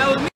That was me.